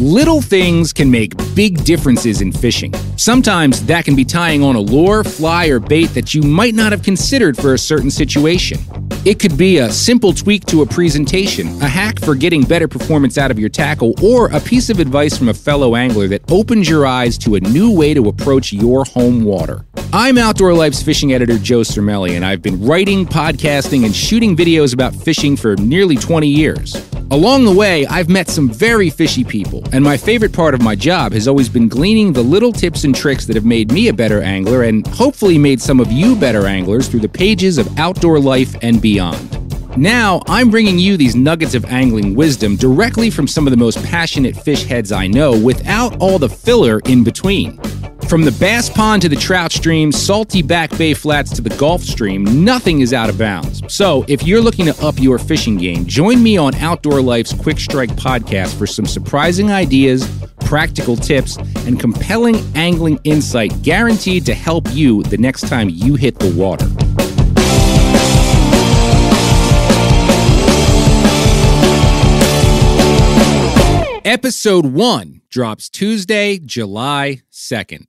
Little things can make big differences in fishing. Sometimes that can be tying on a lure, fly, or bait that you might not have considered for a certain situation. It could be a simple tweak to a presentation, a hack for getting better performance out of your tackle, or a piece of advice from a fellow angler that opens your eyes to a new way to approach your home water. I'm Outdoor Life's fishing editor Joe Cermele, and I've been writing, podcasting, and shooting videos about fishing for nearly 20 years. Along the way, I've met some very fishy people, and my favorite part of my job has always been gleaning the little tips and tricks that have made me a better angler and hopefully made some of you better anglers through the pages of Outdoor Life and beyond. Now, I'm bringing you these nuggets of angling wisdom directly from some of the most passionate fish heads I know without all the filler in between. From the Bass Pond to the Trout Stream, salty Back Bay Flats to the Gulf Stream, nothing is out of bounds. So, if you're looking to up your fishing game, join me on Outdoor Life's Quick Strike podcast for some surprising ideas, practical tips, and compelling angling insight guaranteed to help you the next time you hit the water. Episode 1 drops Tuesday, July 2nd.